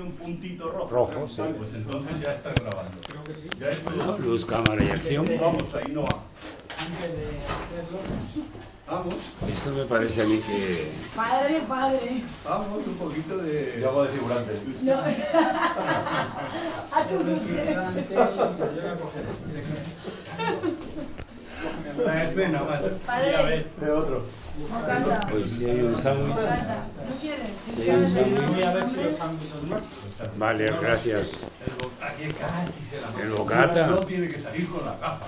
un puntito rojo. Rojo, sí. Pues entonces ya está grabando. Creo que sí. Ya esto ya- Luz, cámara y acción. Vamos, ahí no va. Antes de hacerlo, Vamos, Esto me parece a mí que... Padre, padre. vamos, un poquito de. Yo hago de figurante. No. A tu delante, yo la escena, vale. Padre. Mira, a ver. De otro. No canta. Hoy si hay un No sándwich. canta. ¿No quieres? Vale, gracias. El bocata. No tiene que salir con la gafa.